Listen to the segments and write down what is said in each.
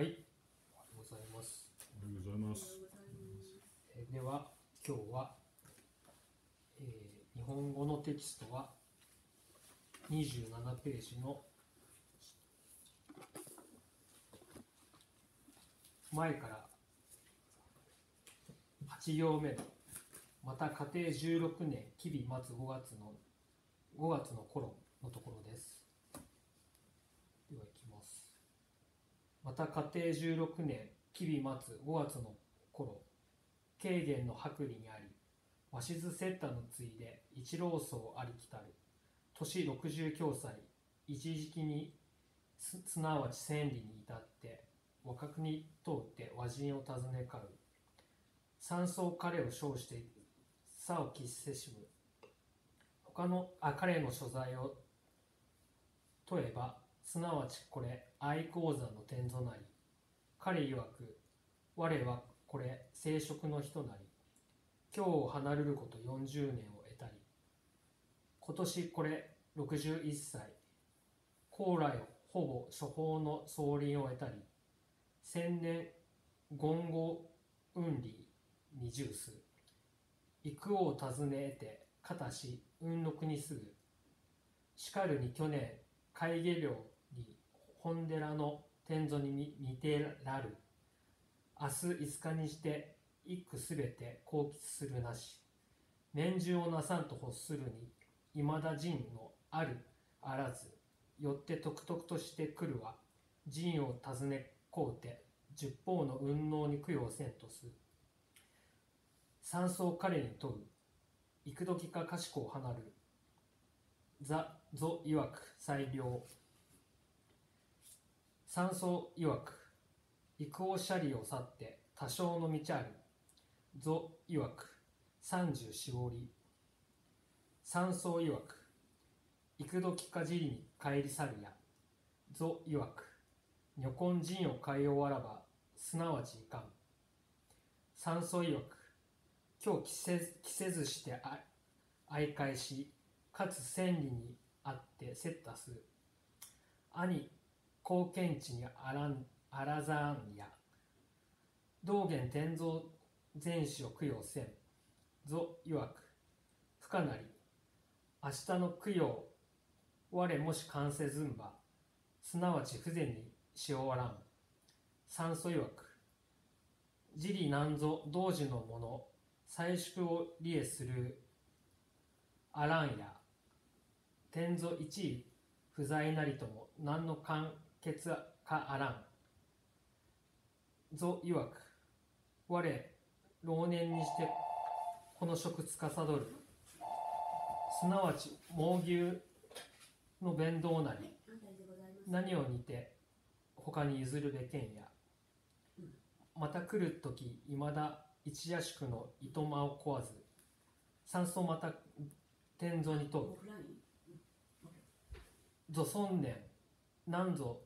はい、おはようございます。おはようございます。えーでは、今日は、えー日本語のテキストは27ページの前から8行目のまた家庭16年吉備末5月の5月の頃のところです。では、いきます。また家庭16年吉備末5月の頃慶元の白里にあり鷲津セッタのついで一老僧ありきたる。年60強歳一時期にすすなわち千里に至って若国に通って和人を訪ねかう。山荘彼を称してさを喫せしむ。他のあ彼の所在を問えばすなわちこれ愛好山の天蔵なり。彼曰く我はこれ生殖の人なり。今日を離れること40年を得たり。今年これ61歳。高麗をほぼ処方の総輪を得たり。千年言語運理二十数。幾を訪ねて片し運禄にすぐしかるに去年海下領本寺の天蔵に似てらる。明日5日にして一句すべて後期するなし。年中をなさんと欲するにいまだ陣のあるあらずよってとくとくとして来るは陣を訪ねこうて十方の運能に供養せんとす。山荘彼に問う。幾時か賢を離る。座ぞ曰く裁量山荘曰く幾王シャリを去って多少の道あるぞ曰く三十四折山荘曰く幾時かじりに帰り去るや。ぞ曰く女根人を変え終わらばすなわちいかん山荘曰く今日着せ着せずしてあ相返しかつ千里にあってせったす兄後見地にあらんあらざんや。道元天蔵前史を供養せん。ぞ曰く不可なり明日の供養我もし完成ずんば。すなわち不全にし終わらん。三祖曰く自利なんぞ同時のもの採縮を利益するあらんや。天蔵一位不在なりとも何の完結かあらん。ぞ曰く。我老年にしてこの職司る。すなわち猛牛の弁道なり何を似て他に譲るべけんや。また来る時いまだ一夜宿の糸間を壊ず山荘また天蔵に問うぞ尊年なんぞ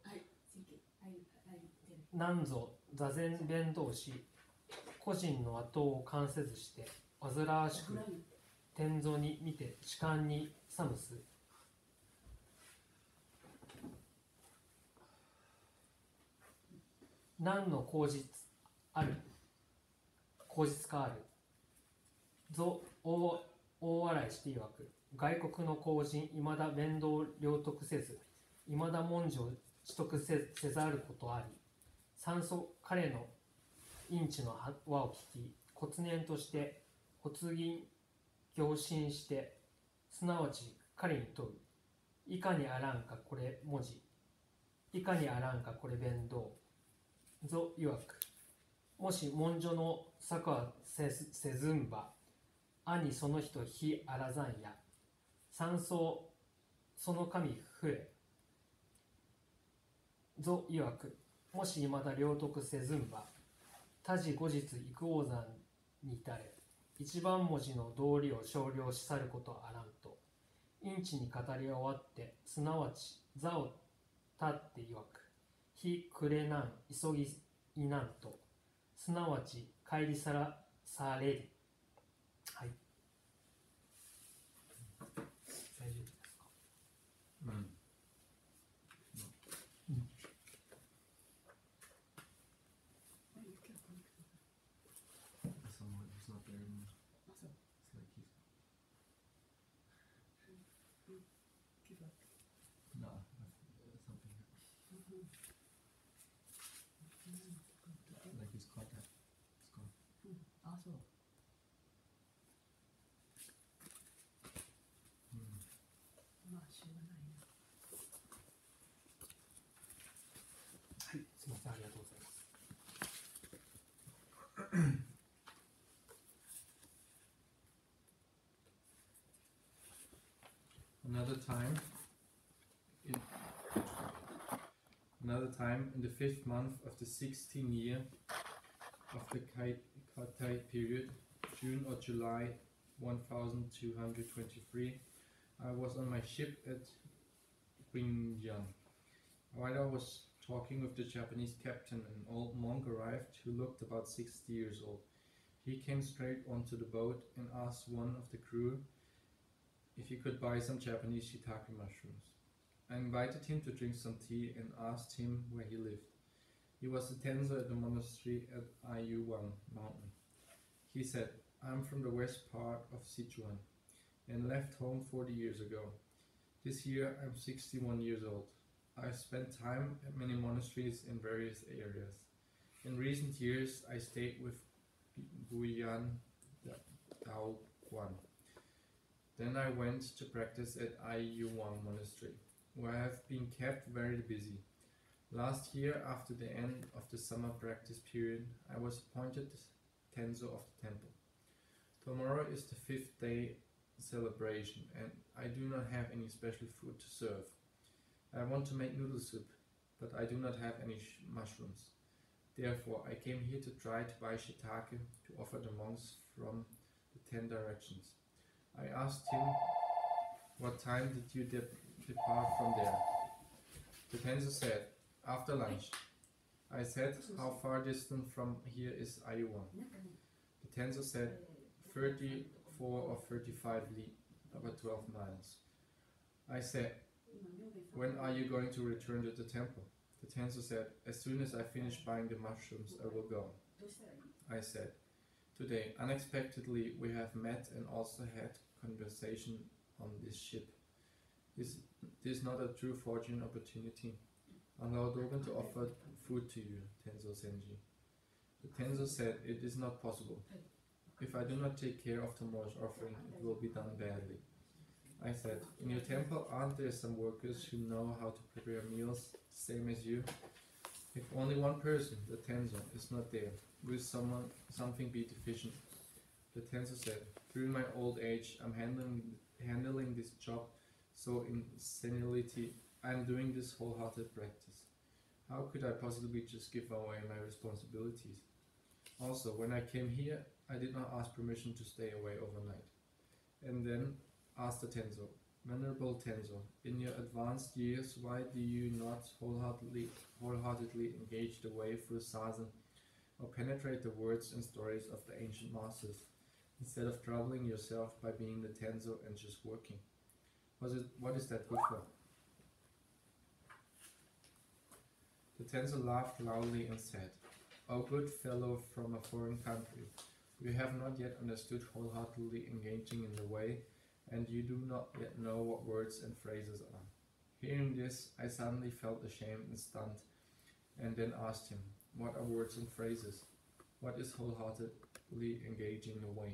なんぞ座禅弁道し個人の後を関せずして煩わしく天蔵に見て痴漢に寒す何の口実ある。口実かある。ぞ大大笑いして曰く。外国の公人いまだ面倒領得せずいまだ文書を取得せせざることあり酸素彼のインチの輪を聞き骨念として発銀行進してすなわち彼に問う。いかにあらんかこれ文字。いかにあらんかこれ弁道。ぞ曰く。もし文書の策はせずせずんば兄その人非あらざんや。山荘その神増えぞ曰くもし未だ領得せずんば他時後日幾王山に至れ一番文字の道理を少量し去ることあらんとインチに語り終わってすなわち座を立って曰く日暮れなん急ぎいなんとすなわち帰りさらされり Another time, in, another time in the fifth month of the 16th year of the Kai- Katai period, June or July 1223, I was on my ship at Qingjiang. While I was talking with the Japanese captain, an old monk arrived who looked about 60 years old. He came straight onto the boat and asked one of the crew if he could buy some Japanese shiitake mushrooms. I invited him to drink some tea and asked him where he lived. He was a tenzo at the monastery at Ayuwan mountain. He said, I'm from the west part of Sichuan and left home 40 years ago. This year I'm 61 years old. I've spent time at many monasteries in various areas. In recent years, I stayed with Guyan Dao Guan. Then I went to practice at Aiyuwang Monastery, where I have been kept very busy. Last year, after the end of the summer practice period, I was appointed Tenzo of the temple. Tomorrow is the fifth day celebration, and I do not have any special food to serve. I want to make noodle soup, but I do not have any sh- mushrooms. Therefore, I came here to try to buy shiitake to offer the monks from the ten directions. I asked him, What time did you dep- depart from there? The Tenzo said, After lunch. I said, How far distant from here is Ayuwan? The Tenzo said, 34 or 35 li, about 12 miles. I said, When are you going to return to the temple? The Tenzo said, As soon as I finish buying the mushrooms, I will go. I said, Today, unexpectedly, we have met and also had conversation on this ship. Is this not a true fortune opportunity? i Allow Dogen to offer food to you, Tenzo Senji. The Tenzo said, It is not possible. If I do not take care of tomorrow's offering, it will be done badly. I said, In your temple, aren't there some workers who know how to prepare meals, same as you? If only one person, the Tenzo, is not there, will someone something be deficient? The Tenzo said, Through my old age, I'm handling handling this job so in senility. I'm doing this wholehearted practice. How could I possibly just give away my responsibilities? Also, when I came here, I did not ask permission to stay away overnight. And then asked the Tenzo, Venerable Tenzo, in your advanced years, why do you not wholeheartedly, wholeheartedly engage the way through Sazen or penetrate the words and stories of the ancient masters instead of troubling yourself by being the Tenzo and just working? Was it, what is that good for? The Tenzo laughed loudly and said, O oh, good fellow from a foreign country, you have not yet understood wholeheartedly engaging in the way, and you do not yet know what words and phrases are. Hearing this, I suddenly felt ashamed and stunned, and then asked him, What are words and phrases? What is wholeheartedly engaging way.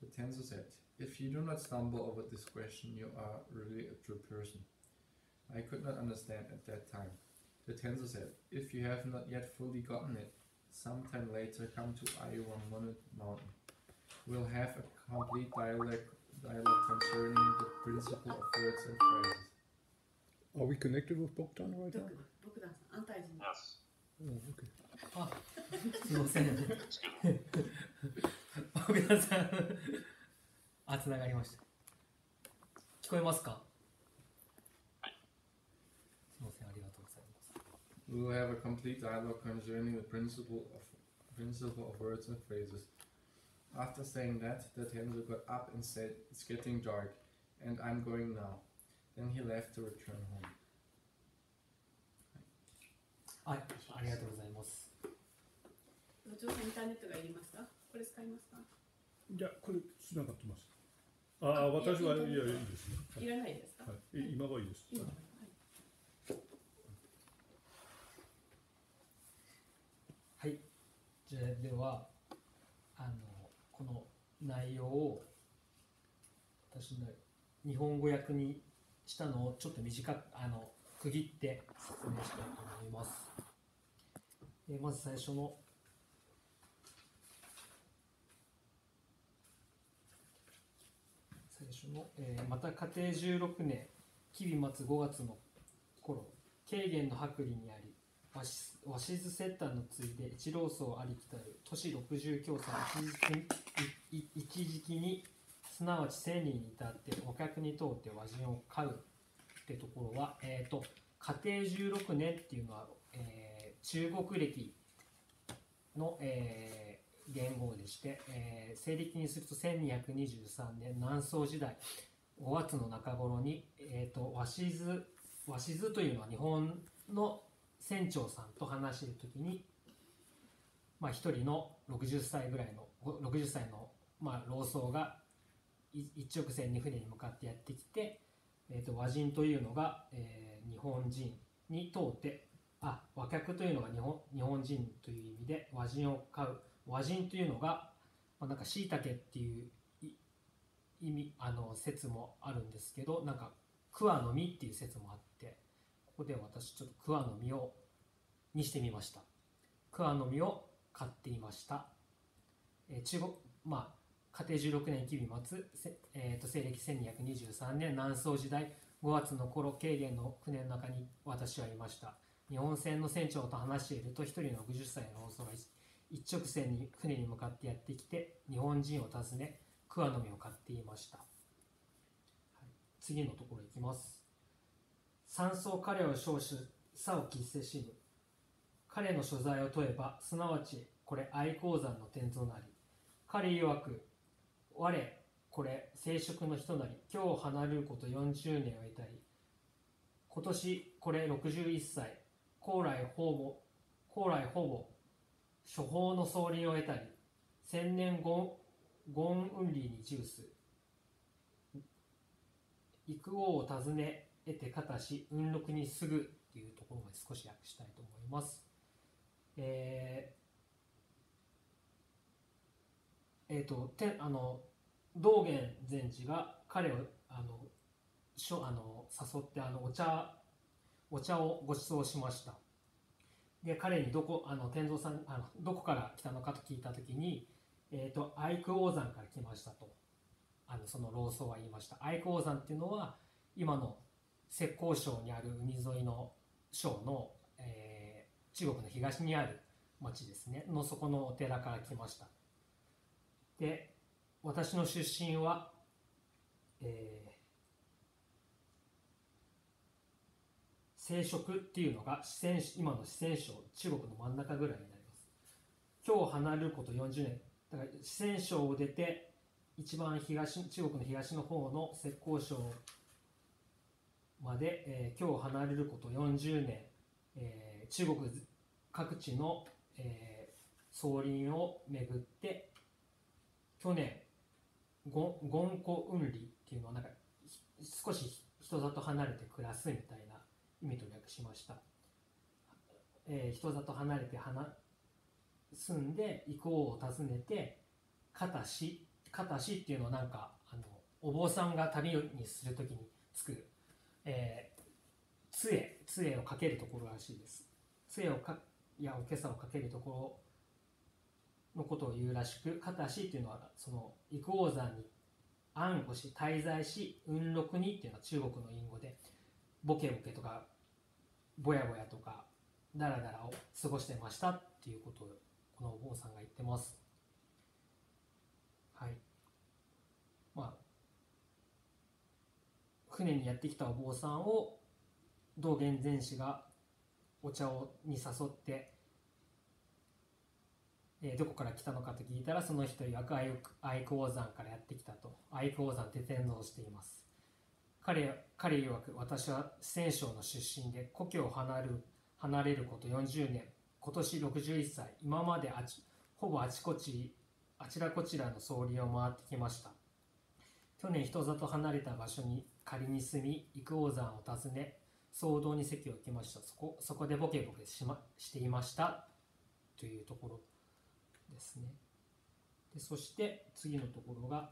The tensor said. If you do not stumble over this question, you are really a true person. I could not understand at that time. The tensor said, If you have not yet fully gotten it, sometime later come to Iowa Monument Mountain. We'll have a complete dialect dialogue concerning the principle of words and phrases. Are we connected with Bogdan right now? Yes. Oh, okay. Oh. あすいません奥田さんあつながりました聞こえますかすいませんありがとうございます We will have a complete dialogue concerning the principle of principle of words and phrases. After saying that, the Tenzo got up and said, "It's getting dark, and I'm going now." Then he left to return home. はいありがとうございます部 す。長さんインターネットがいりますか？これ使いますか？いや、これつながってます。ああ、私は、いや、いいですね。いらないですか、はい、い今はいいです。今はい。はい。じゃあではあのこの内容を私の日本語訳にしたのをちょっと短くあの区切って説明したいと思います。えーまず最初の最初の、えーまた家庭16年吉備末5月の頃軽減の白里にあり鷲鷲津接待のついで一老僧ありきたる都市60教祖一時期い。い一時期にすなわち千人に至ってお客に通って和人を買うってところは、えー、と家庭16年っていうのは、えー中国歴の、えー元号でして、えー西暦にすると1223年南宋時代5月の中頃に、えー、と鷲津鷲津というのは日本の船長さんと話している時に、まあ、一人の60歳ぐらいの60歳の、まあ、老僧が一直線に船に向かってやってきて、えー、と和人というのが、えー日本人に通ってあ和客というのが日本日本人という意味で和人を買う。和人というのが、まあ、なんか椎茸っていう意味あの説もあるんですけどなんか桑の実っていう説もあってここで私ちょっと桑の実をにしてみました。桑の実を買っていました、えー中国まあ家庭16年吉備末、えー、と西暦1223年南宋時代5月の頃軽減の船の中に私はいました。日本船の船長と話していると一人の60歳の老僧が一直線に船に向かってやってきて日本人を訪ね桑の実を買っていました、はい、次のところいきます。山荘彼を称しさを喫せしむ彼の所在を問えばすなわちこれ愛好山の天蔵なり。彼曰く我これ生殖の人なり。今日離れること40年を得たり今年これ61歳。高来ほぼ高来ほぼ処方の総輪を得たり千年ゴンゴンウンリーにジュース幾王を訪ね得てかたし運禄にすぐっていうところまで少し訳したいと思います。えー、えーとてあの道元禅師が彼をあのしょあの誘ってあのお茶お茶をご馳走しました。で彼にどこあの天蔵さんあのどこから来たのかと聞いた時に、えー、と愛久王山から来ましたと。あのその老僧は言いました。愛久王山っていうのは今の浙江省にある海沿いの省の、えー中国の東にある町ですね。のそこのお寺から来ました。で私の出身は、えー生殖っていうのが四川今の四川省中国の真ん中ぐらいになります。今日離れること40年。だから四川省を出て一番東中国の東の方の浙江省まで、えー今日離れること40年、えー中国各地の、えー、総輪を巡って去年ゴンゴンコウンリっていうのはなんか少し人里離れて暮らすみたいな意味と略しました、えー人里離れて離住んで行こうを訪ねて片し片しっていうのはなんかあのお坊さんが旅にするときにつく、えー、杖杖をかけるところらしいです。杖をかやおけさをかけるところのことを言うらしく片しっていうのはその育王山に安護し滞在し運禄にっていうのは中国の隠語でボケボケとかぼやぼやとかダラダラを過ごしてましたっていうことをこのお坊さんが言ってます。はい。まあ船にやってきたお坊さんを道元禅師がお茶をに誘って、えーどこから来たのかと聞いたらその人曰く愛愛久王山からやってきたと。愛久王山って天皇しています。彼彼曰く私は四川省の出身で故郷を離る離れること40年。今年61歳。今まであちほぼあちこちあちらこちらの総理を回ってきました。去年人里離れた場所に仮に住み幾王山を訪ね騒動に席を置きました。そこそこでボケボケし,、ま、していました。というところですね。でそして次のところが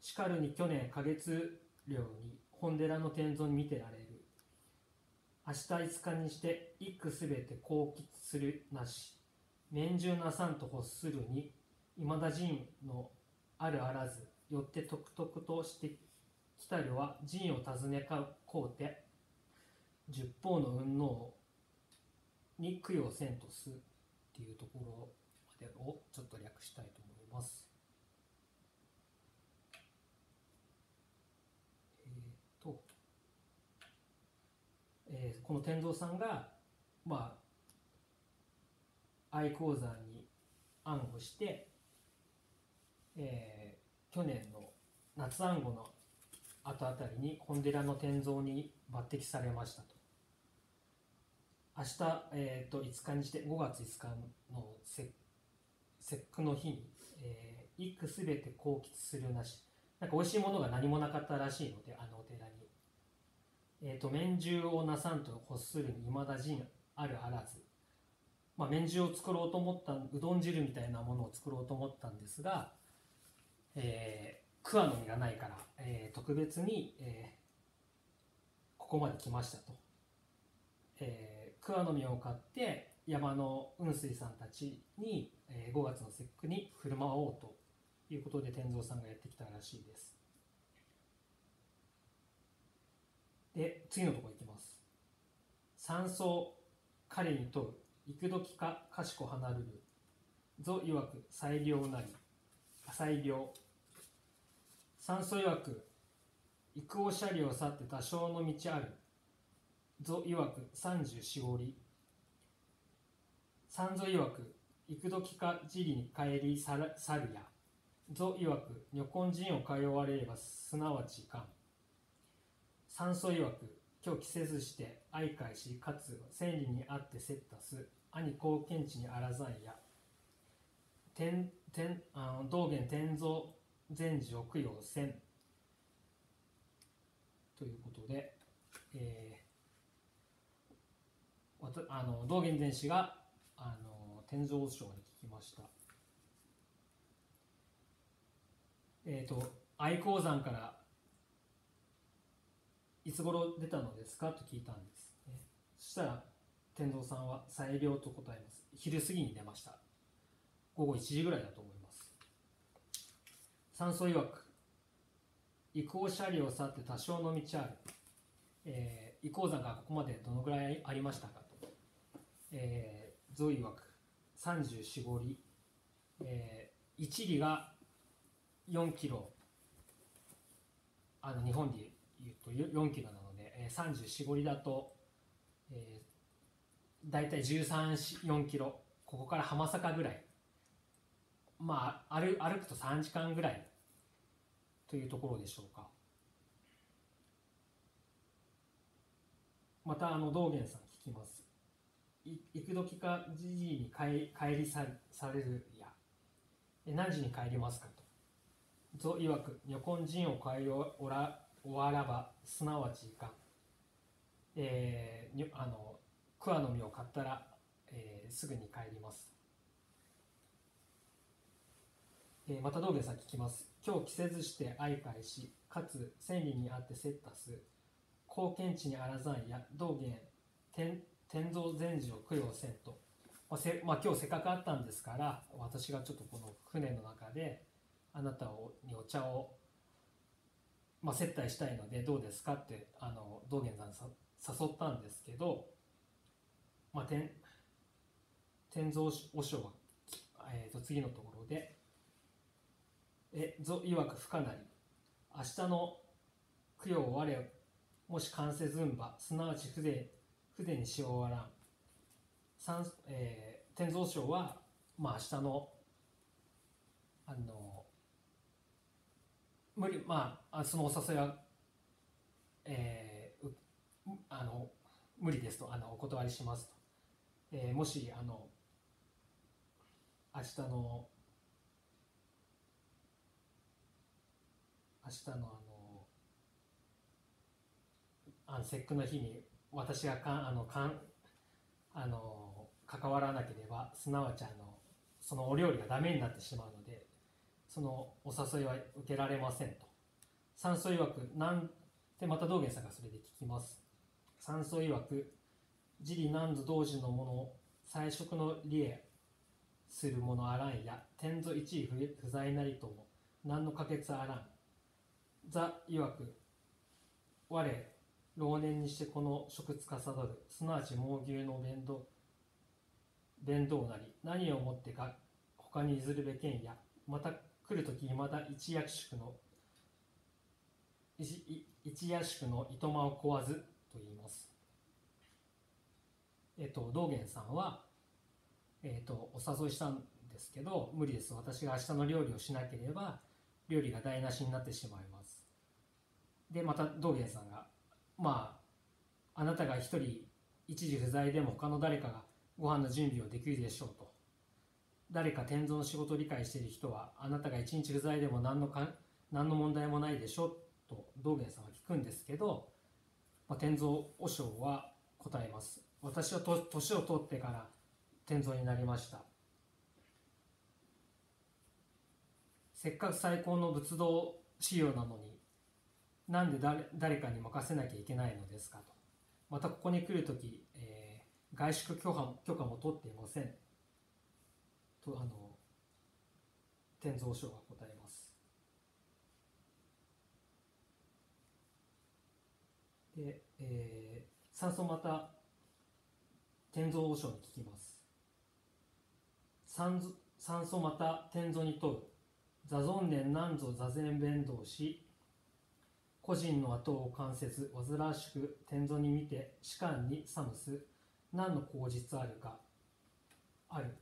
しかるに去年花月寮に本寺の天蔵に見てられる明日5日にして一句すべて幸吉するなし年中なさんと欲するに今だ陣のあるあらずよってとくとくとしてきたるは陣を尋ねかこうて十方の運能に供養せんとすっていうところまでをちょっと略したいと思います。えーと、えーこの天童さんがまあ愛好山に暗号して、えー去年の夏暗号の後あたりに本寺の天蔵に抜擢されましたと。明日、えー、と5日にして5月5日の節節句の日に、えー一句すべて幸吉するなしなんか美味しいものが何もなかったらしいのであのお寺に、えー、と麺汁をなさんと欲するに未だ陣あるあらず、まあ、麺汁を作ろうと思ったうどん汁みたいなものを作ろうと思ったんですが、えー、桑の実がないから、えー特別に、えーここまで来ましたと。えー桑の実を買って山の雲水さんたちに、えー5月の節句に振る舞おうということで天蔵さんがやってきたらしいですで次のところいきます。山荘彼に問う。幾時か賢離るる。ぞ曰く裁量なり。裁量。山荘曰く幾お車両去って多少の道ある。ぞ曰く三十四折三ぞ曰く幾時かじりに帰り去るや。ぞ曰く女根人を通われればすなわちかん。三祖曰く今日着せずして相返しかつ千里にあってせったす兄後見地にあらざんや天天あの道元天蔵禅師を供養せんということで、えーわたあの道元禅師があの天蔵師匠に聞きました。えっ、と愛好山からいつ頃出たのですか？と聞いたんです、ね。そしたら天蔵さんは最良と答えます。昼過ぎに出ました。午後1時ぐらいだと思います。山荘曰く移行車両を去って多少の道ある。えー、移行山がここまでどのぐらいありましたかと。えー、ゾイ曰く34五里、えー、1里が4キロあの日本でと4キロなので、えー、34五里だと、えー、大体134キロここから浜坂ぐらい。まあ歩歩くと3時間ぐらいというところでしょうか。またあの道元さん聞きます。い幾時かじじいに帰帰りさされるや。え何時に帰りますかと。ぞ曰く女根人を帰りおらわらばすなわちいかんえー、あの桑の実を買ったら、えーすぐに帰ります。えーまた道元さん聞きます。今日着せずして相返しかつ千里にあってセッタス後見地にあらざんや道元天天蔵禅師を供養せんと、まあせまあ、今日せっかくあったんですから私がちょっとこの船の中であなたをにお茶を、まあ、接待したいのでどうですかってあの道元さんさ誘ったんですけど、まあ、天天蔵和尚は、えー、と次のところで「えぞ曰く不可なり明日の供養を我もし完成ずんばすなわち筆筆にしおわらん。三、えー、天蔵賞は、まあ、明日のあの無理まああそのお誘いは、えーうあの無理ですとあのお断りしますと、えーもしあの明日の明日のあのあの節句の日に私がかんあのかんあの関わらなければすなわちあのそのお料理がダメになってしまうのでそのお誘いは受けられませんと。山荘曰くなんでまた道元さんがそれで聞きます。三層曰く自利南度同時のものを最色の利へするものあらんや天蔵一位不不在なりとも何の可決あらん。座曰く我老年にしてこの職つかさどる。すなわち猛牛の弁当弁当なり何をもってか他に譲るべけんや。また来るときいまだ一役宿の一一一屋宿の糸間を壊ずと言います。えっと、道元さんは、えっと、お誘いしたんですけど、無理です。私が明日の料理をしなければ、料理が台無しになってしまいます。で、また道元さんが、まあ、あなたが一人一時不在でも他の誰かがご飯の準備をできるでしょうと。誰か天蔵の仕事を理解している人は、あなたが一日不在でも何のか何の問題もないでしょと道元さんは聞くんですけど、まあ、天蔵和尚は答えます。私はと年を取ってから天蔵になりました。せっかく最高の仏道仕様なのになんで誰誰かに任せなきゃいけないのですかと。またここに来るとき、えー外宿許可許可も取っていません。とあの天蔵和尚が答えます。で、えー、酸素また天蔵和尚に聞きます。酸素酸素また天蔵に問う。座尊念南蔵座禅弁道し個人の後を関せず煩わしく天蔵に見て士官に寒す。何の口実あるか。ある。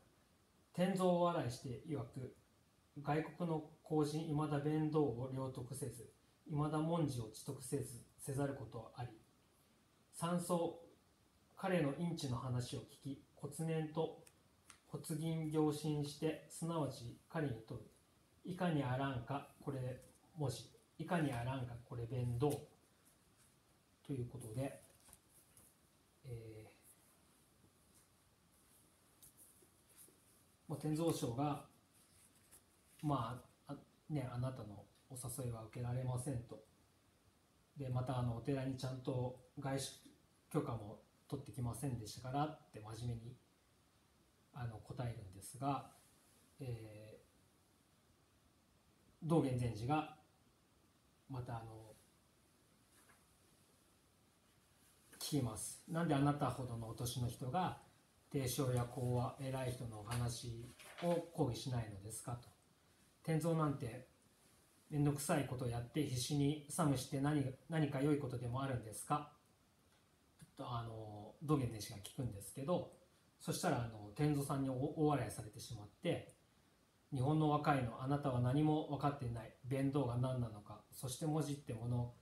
天蔵を笑いして曰く外国の公人いまだ弁道を領得せずいまだ文字を知得せずせざることはあり三層彼のインチの話を聞き骨念と発銀行進してすなわち彼に問ういかにあらんかこれ文字。いかにあらんかこれ弁道。ということで、えーまあ、天蔵省がまああねあなたのお誘いは受けられませんと。でまたあのお寺にちゃんと外出許可も取ってきませんでしたからって真面目にあの答えるんですが、えー道元禅師がまたあの聞きます。なんであなたほどのお年の人が帝将や公は偉い人のお話を抗議しないのですかと。天蔵なんて面倒くさいことをやって必死に寒して何何か良いことでもあるんですか？とあの道元禅師が聞くんですけどそしたらあの天蔵さんに大笑いされてしまって日本の若いのあなたは何も分かっていない。弁道が何なのかそして文字ってもの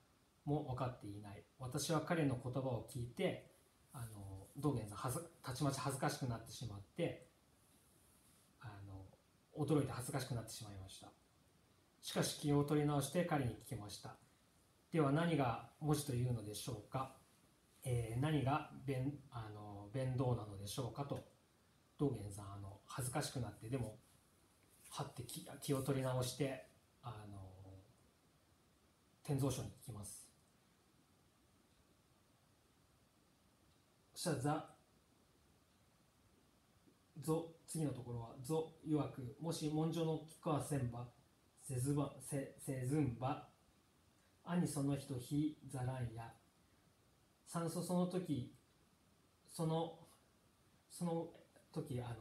も分かっていない。私は彼の言葉を聞いてあの道元さんはずたちまち恥ずかしくなってしまってあの驚いて恥ずかしくなってしまいましたしかし気を取り直して彼に聞きましたでは何が文字というのでしょうか、えー何が弁あの弁道なのでしょうかと道元さんあの恥ずかしくなってでもはって気気を取り直してあの天蔵書に聞きますしたらザぞ次のところはぞ曰くもし文書の聞くはせんばせずばせせずんば兄その人非ざらんや。酸素その時そのその時あの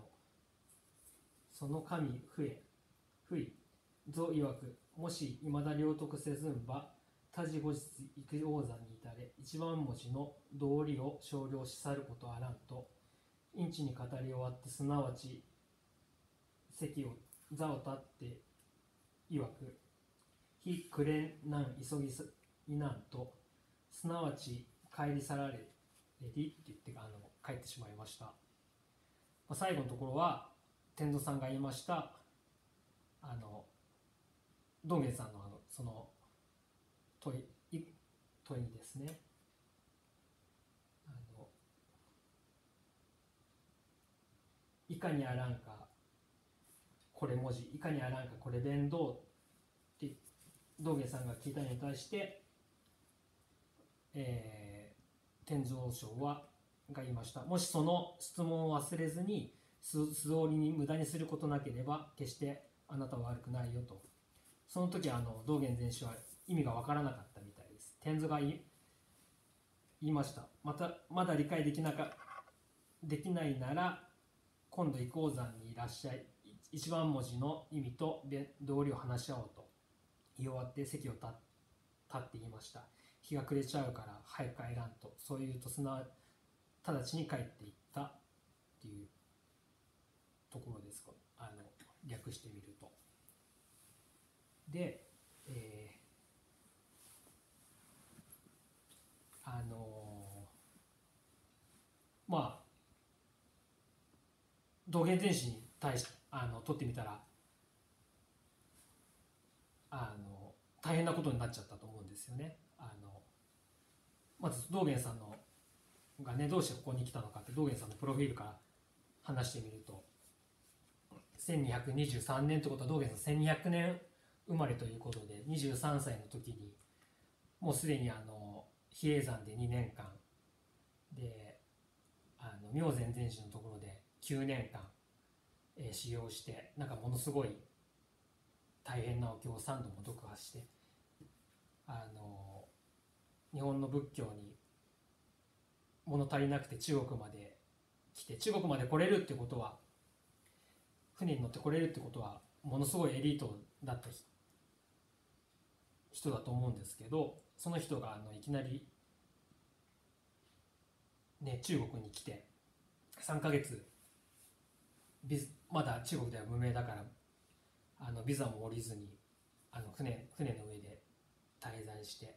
その神不え不意ぞ曰くもし未だ領得せずんば他事後日幾王山に至れ一番文字の道理を少量し去ることあらんとインチに語り終わってすなわち席を座を立って曰く非暮れんなん急ぎすいなんとすなわち帰り去られレディって言ってあの帰ってしまいました、まあ、最後のところは天蔵さんが言いましたあの道元さんのあのその問いい問いですね。あのいかにあらんかこれ文字いかにあらんかこれ弁道って道元さんが聞いたのに対して、えー天蔵省はが言いました。もしその質問を忘れずに素素通りに無駄にすることなければ決してあなたは悪くないよと。その時あの道元禅師は意味が分からなかったみたいです。天蔵が言い言いました。またまだ理解できなかできないなら今度移行山にいらっしゃい。一番文字の意味と道理を話し合おうと。言い終わって席を立って言いました。日が暮れちゃうから早く帰らんと。そういうとすな直ちに帰っていった。っていうところですか。あの略してみると。で、えーあのまあ道元禅師に対してあの取ってみたらあの大変なことになっちゃったと思うんですよね。あのまず道元さんのがねどうしてここに来たのかって道元さんのプロフィールから話してみると1223年ってことは道元さん1200年生まれということで23歳の時にもうすでにあの比叡山で2年間。であの妙善禅師のところで9年間、えー修行してなんかものすごい大変なお経を3度も読破してあの日本の仏教に物足りなくて中国まで来て中国まで来れるってことは船に乗って来れるってことはものすごいエリートだった人だと思うんですけどその人があのいきなり、ね、中国に来て3ヶ月ビズまだ中国では無名だからあのビザも降りずにあの船船の上で滞在して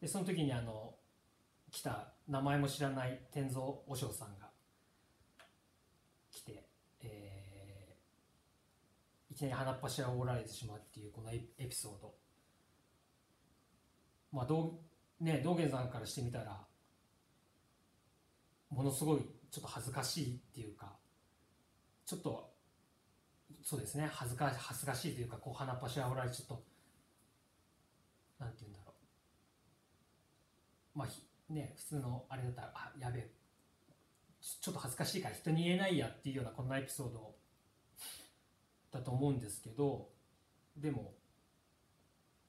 でその時にあの来た名前も知らない天蔵和尚さんが来て、えーいきなり鼻っ柱を折られてしまうっていうこのエピソード。まあ道,、ね、道元さんからしてみたらものすごいちょっと恥ずかしいっていうかちょっとそうですね恥ずか恥ずかしいというかこう鼻っ柱を折られちょっとなんて言うんだろう。まあね普通のあれだったらあやべえ。ちょっと恥ずかしいから人に言えないやっていうようなこんなエピソードだと思うんですけどでも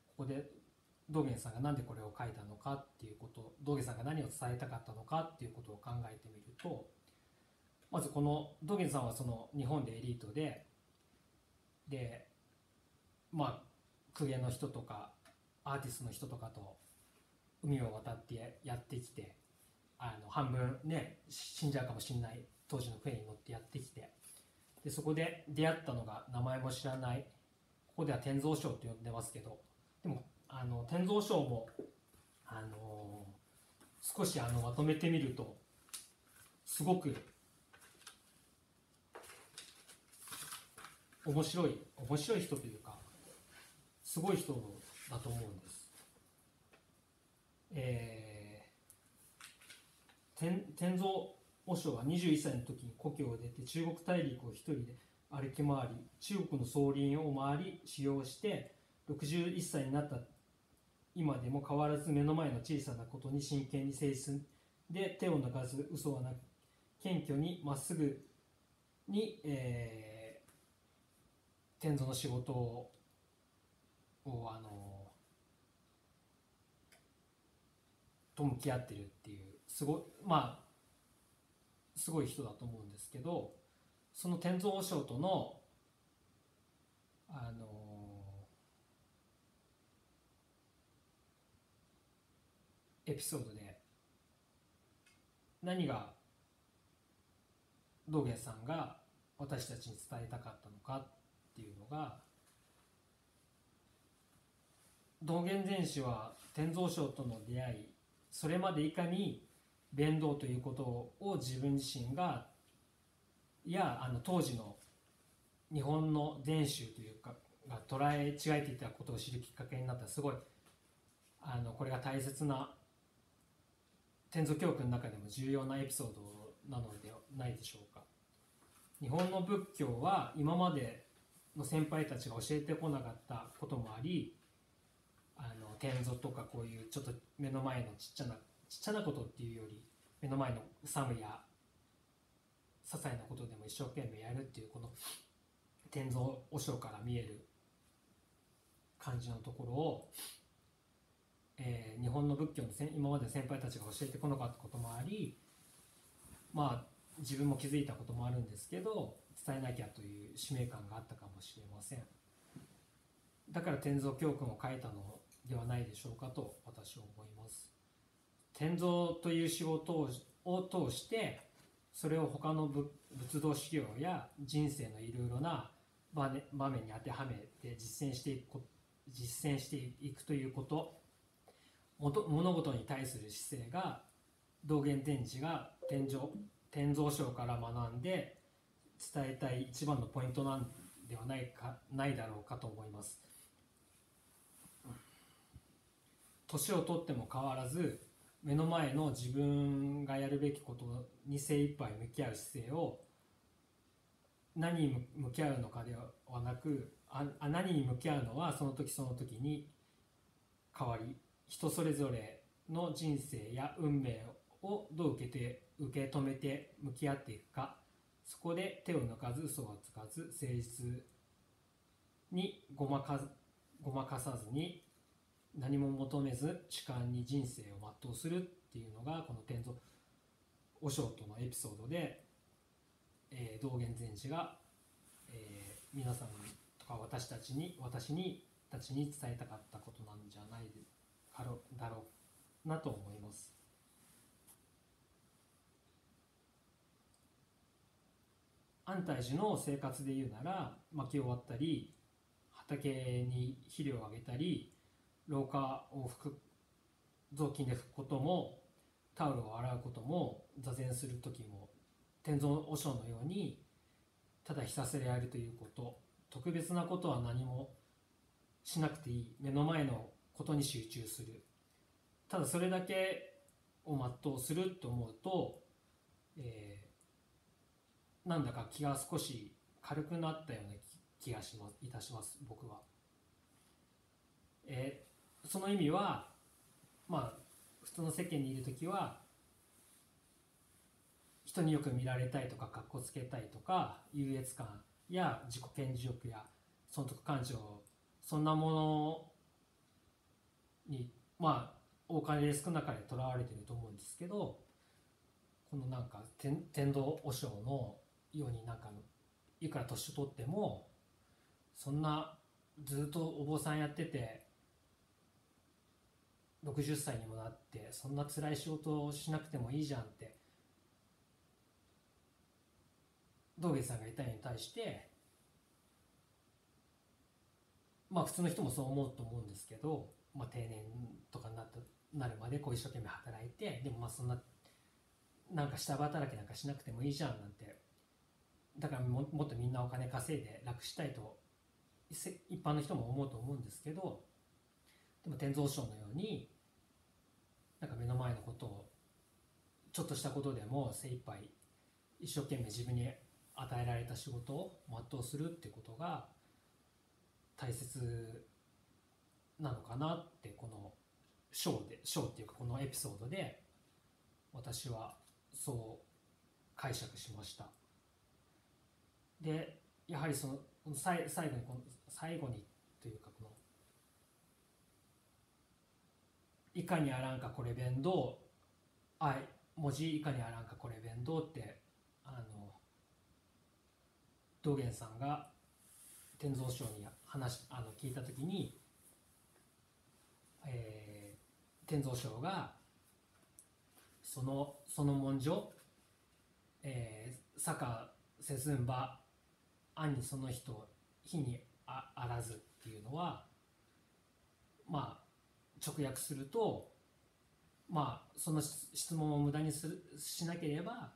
ここで道元さんが何でこれを書いたのかっていうこと道元さんが何を伝えたかったのかっていうことを考えてみるとまずこの道元さんはその日本でエリートででまあ公家の人とかアーティストの人とかと海を渡ってやってきてあの半分ね死んじゃうかもしれない当時の船に乗ってやってきてでそこで出会ったのが名前も知らないここでは天蔵賞と呼んでますけどでもあの天蔵賞もあの少しあのまとめてみるとすごく面白い面白い人というかすごい人だと思うんです。えー、天天蔵和尚は21歳の時に故郷を出て中国大陸を一人で歩き回り中国の総林を回り修行して61歳になった今でも変わらず目の前の小さなことに真剣に精神で手を抜かず嘘はなく謙虚にまっすぐに、えー天蔵の仕事ををあのと向き合ってるっていうすごいまあすごい人だと思うんですけどその天蔵和尚とのあのエピソードで何が道元さんが私たちに伝えたかったのかっていうのが道元禅師は天蔵賞との出会いそれまでいかに弁道ということを自分自身がいやあの当時の日本の禅宗というかが捉え違えていたことを知るきっかけになったすごいあのこれが大切な天蔵教訓の中でも重要なエピソードなのではないでしょうか。日本の仏教は今までの先輩たちが教えてこなかったこともありあの天蔵とかこういうちょっと目の前のちっちゃなちっちゃなことっていうより目の前の作務や些細なことでも一生懸命やるっていうこの天蔵和尚から見える感じのところを、えー日本の仏教の先今まで先輩たちが教えてこなかったこともありまあ自分も気づいたこともあるんですけど伝えなきゃという使命感があったかもしれません。だから天蔵教訓を書いたのではないでしょうかと私は思います。天蔵という仕事をを通してそれを他の仏道修行や人生のいろいろな場面に当てはめて実践していく実践していくということ物事に対する姿勢が道元禅師が天上天蔵省から学んで伝えたい一番のポイントなんではないかないだろうかと思います。年を取っても変わらず目の前の自分がやるべきことに精一杯向き合う姿勢を何に向き合うのかではなくあ何に向き合うのはその時その時に変わり人それぞれの人生や運命をどう受けて受け止めて向き合っていくかそこで手を抜かず嘘はつかず誠実にごまかごまかさずに何も求めず主観に人生を全うするっていうのがこの天蔵和尚とのエピソードで、えー道元禅師が、えー皆さんとか私たちに私にたちに伝えたかったことなんじゃないですかあろだろうなと思います。安泰寺の生活で言うなら薪を割ったり畑に肥料をあげたり廊下を拭く雑巾で拭くこともタオルを洗うことも座禅する時も天蔵和尚のようにただひたすらやるということ特別なことは何もしなくていい目の前のことに集中するただそれだけを全うすると思うと、えーなんだか気が少し軽くなったような気がしますいたします僕は。えーその意味はまあ普通の世間にいる時は人によく見られたいとか格好つけたいとか優越感や自己顕示欲や損得感情そんなものにまあ多かれ少なかれとらわれてると思うんですけどこのなんか天天道和尚のようになんかいくら年取ってもそんなずっとお坊さんやってて60歳にもなってそんな辛い仕事をしなくてもいいじゃんって道元さんが言ったのに対してまあ普通の人もそう思うと思うんですけど、まあ、定年とかになったなるまでこう一生懸命働いてでもまあそんななんか下働きなんかしなくてもいいじゃんなんて。だからもっとみんなお金稼いで楽したいと一般の人も思うと思うんですけどでも天蔵省のようになんか目の前のことをちょっとしたことでも精一杯一生懸命自分に与えられた仕事を全うするってことが大切なのかなってこのショーでショーっていうかこのエピソードで私はそう解釈しました。でやはりそのこの最最後にこの最後にというかこのいかにあらんかこれ弁当あ文字いかにあらんかこれ弁当ってあの道元さんが天蔵師匠に話あの聞いた時に、えー天蔵師匠がそのその文書、えー、坂せずんば暗にその人火にああらずっていうのはまあ直訳するとまあその質問を無駄にするしなければ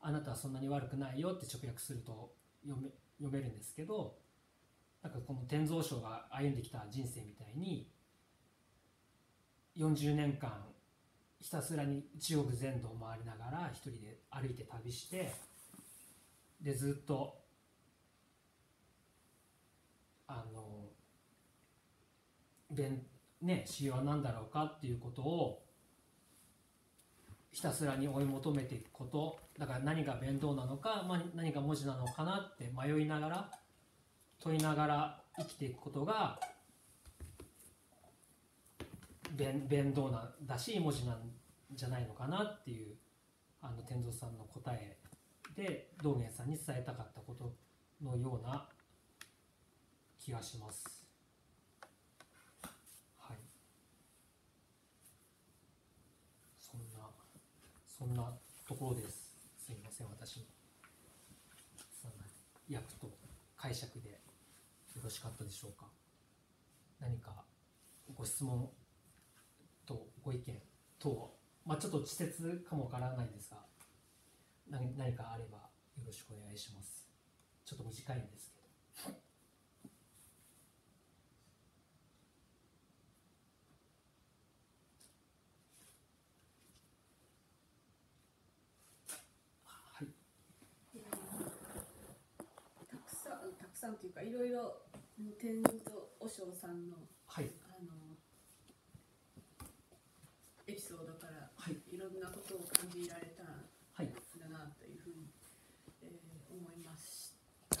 あなたはそんなに悪くないよって直訳すると読め読めるんですけどなんかこの天蔵師匠が歩んできた人生みたいに40年間ひたすらに中国全土を回りながら一人で歩いて旅してでずっとあの弁ね死は何だろうかっていうことをひたすらに追い求めていくこと。だから何が弁当なのか、まあ、何が文字なのかなって迷いながら問いながら生きていくことが弁弁当なだし文字なんじゃないのかなっていうあの天蔵さんの答えで道元さんに伝えたかったことのような気がします。はい。そんなそんなところです。すみません私のそんな訳と解釈でよろしかったでしょうか。何かご質問とご意見等、まあちょっと稚拙かもわからないですが、何何かあればよろしくお願いします。ちょっと短いんですけど。はい。たくさんたくさんというかいろいろ天蔵和尚さんのはい。あのエピソードからはい。いろんなことを感じられたんはい。だなというふうに、えー思いました、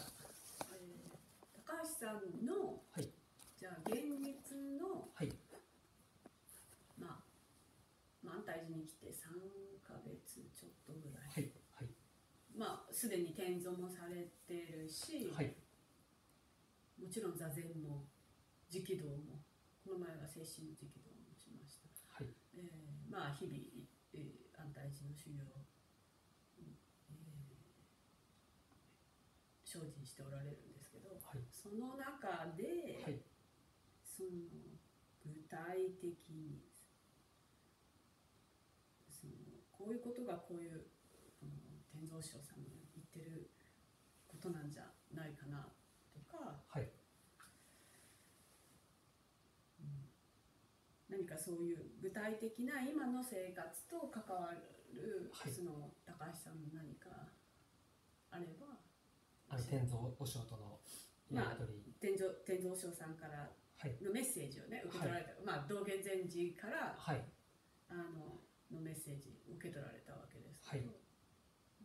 えー高橋さんの、はいじゃあ現実の、はい。まあ、まあ、安泰寺に来て3ヶ月ちょっとぐらい、はい。はい。まあすでに転造もされてるし、はい。もちろん座禅も直道もこの前は精神直道もはい。えーまあ日々、えー安泰寺の修行を、うんえー精進しておられるんですけどはい。その中で、はい。その具体的にそのこういうことがこういうこの天蔵師匠さんの言ってることなんじゃないかなとか、はい。うん何かそういう具体的な今の生活と関わる、はいその高橋さんの何かあればあの天蔵お仕事のやり取り。天蔵天蔵師匠さんからはい。のメッセージをね受け取られた、まあ道元禅師からはい。あののメッセージ受け取られたわけですけど、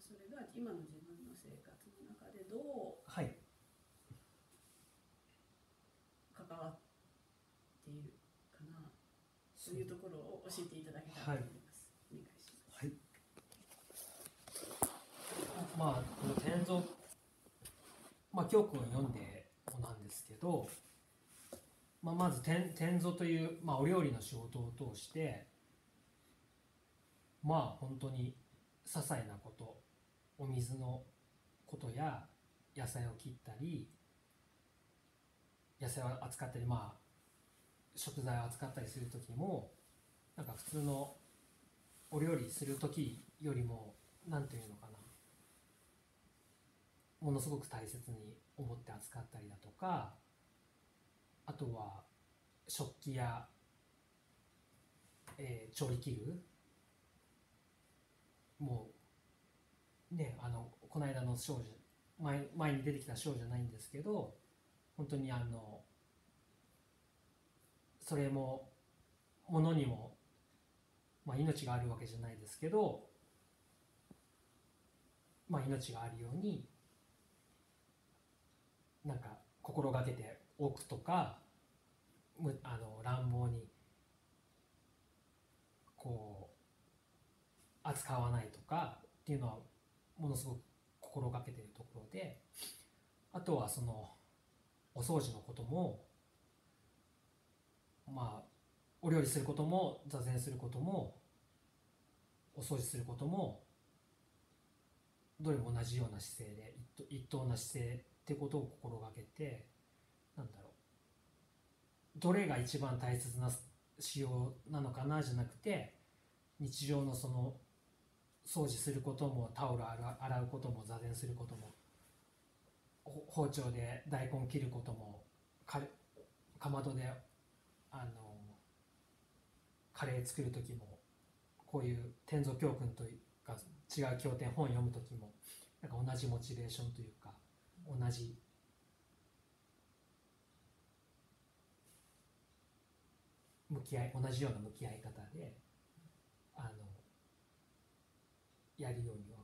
それが今の自分の生活の中でどうはい。関わってというところを教えていただきたいと思います。お願いします。はい。まあ、この天蔵、まあ、教訓を読んでもなんですけど、まあ、まず天天蔵という、まあ、お料理の仕事を通して、まあ、本当に些細なこと、お水のことや野菜を切ったり、野菜を扱ったり、まあ、食材を扱ったりする時も、なんか普通のお料理する時よりも何ていうのかな。ものすごく大切に思って扱ったりだとかあとは食器や、えー調理器具。もうねあのこの間の少女前前に出てきた少女じゃないんですけど本当にあのそれもものにもまあ、命があるわけじゃないですけど、まあ、命があるようになんか心がけておくとかあの乱暴にこう扱わないとかっていうのはものすごく心がけてるところであとはそのお掃除のこともまあお料理することも座禅することもお掃除することもどれも同じような姿勢で一等な姿勢ってことを心がけてなんだろう。どれが一番大切な仕様なのかなじゃなくて日常のその掃除することもタオル洗うことも座禅することも包丁で大根切ることもかかまどであのカレー作る時もこういう天蔵教訓というか違う経典本読む時もなんか同じモチベーションというか同じ。向き合い同じような向き合い方であのやるようには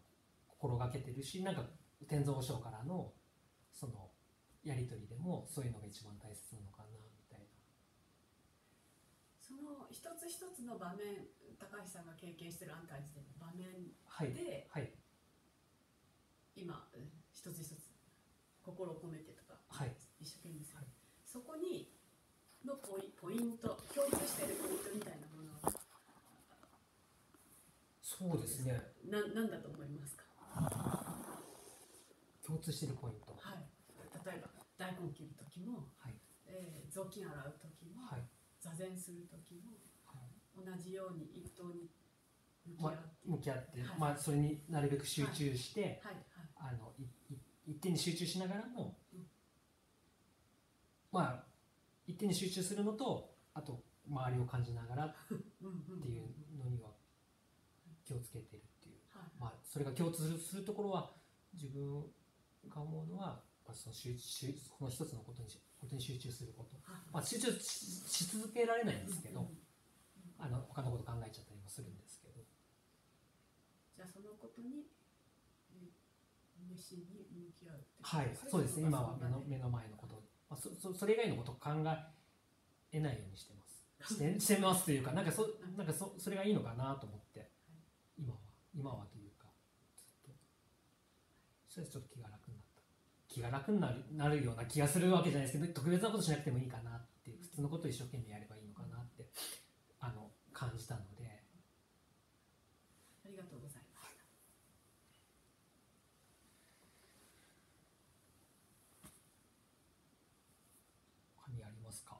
心がけてるしなんか天蔵賞からのそのやり取りでもそういうのが一番大切なのかなその一つ一つの場面高橋さんが経験してる安泰寺での場面はい。ではい。今うん一つ一つ心を込めてとか、はい。一生懸命する、はい。そこにのポイポイント共通してるポイントみたいなものはそうですね。ななんだと思いますか？共通してるポイント。はい。例えば大根切る時も、はい。えー雑巾洗う時も、はい座禅する時もはい同じように一等に向き合まって、向き合って、はい。まあそれになるべく集中して、はい。はい。一点に集中しながらも、うんまあ一点に集中するのとあと周りを感じながらっていうのには気をつけてるっていう、はい。まあ、それが共通するところは自分が思うのは、まあ、その集中この一つのことにことに集中すること、はい。まあ、集中しし続けられないんですけど、うん。うんあの他のこと考えちゃったりもするんですけど。じゃあそのことに、心に向き合うってはいそうですね。今は目の目の前のこと、まあ、そそそれ以外のことを考えないようにしてます。してしてますというかなんかそなんかそそれがいいのかなと思って。今は今はというかずっと。それでちょっと気が楽気が楽になるなるような気がするわけじゃないですけど特別なことしなくてもいいかなっていう普通のことを一生懸命やればいいのかなってあの感じたので。ありがとうございました他にありますか？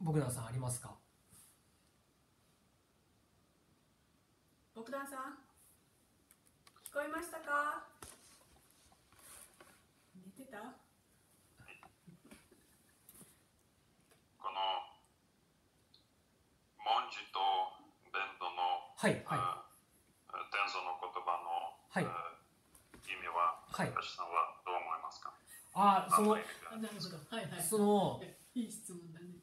僕らさんありますか？僕団さん。聞こえましたか？寝てた？この文字と弁当の、はいはい。あ天蔵の言葉の、はい。あ意味は、はい。高橋さんはどう思いますか？あそのなるほど。はいはい。そのいい質問だね。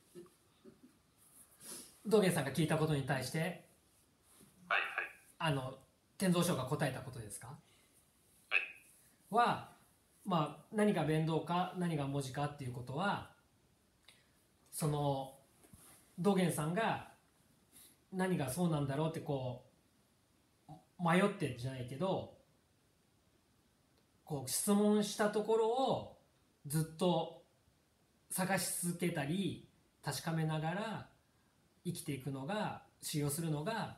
道元さんが聞いたことに対してあの天蔵賞が答えたことですか？はい。はまあ何が弁道か何が文字かっていうことはその道元さんが何がそうなんだろうってこう迷ってじゃないけどこう質問したところをずっと探し続けたり確かめながら生きていくのが修行するのが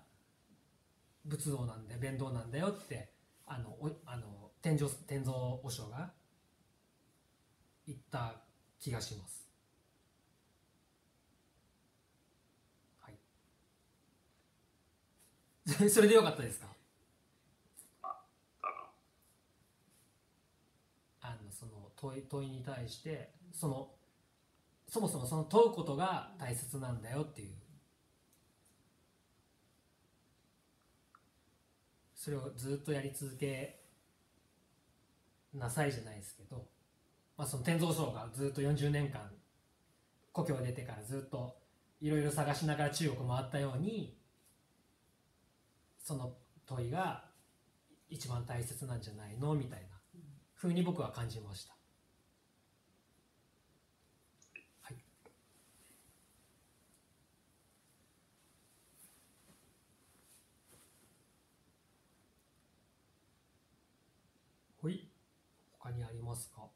仏道なんだよ弁道なんだよってあのおあの天井天蔵和尚が言った気がします。はい。それでよかったですか？あのその問い問いに対してそのそもそもその問うことが大切なんだよっていうそれをずっとやり続けなさいじゃないですけど、まあ、その天蔵僧がずっと40年間故郷を出てからずっといろいろ探しながら中国回ったようにその問いが一番大切なんじゃないのみたいなふうに僕は感じました。はい。ほい。他にありますか？